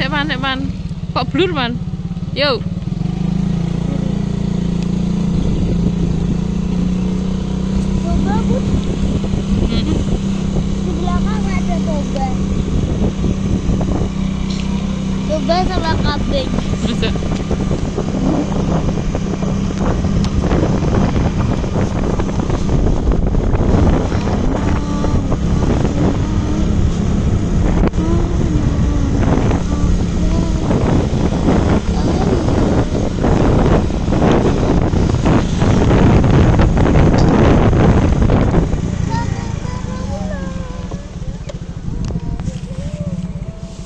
Sek man, sek man. Kok blur man? Yo. Toba bu Hmm. di belakang ada toba. Toba sama kambing. Masa?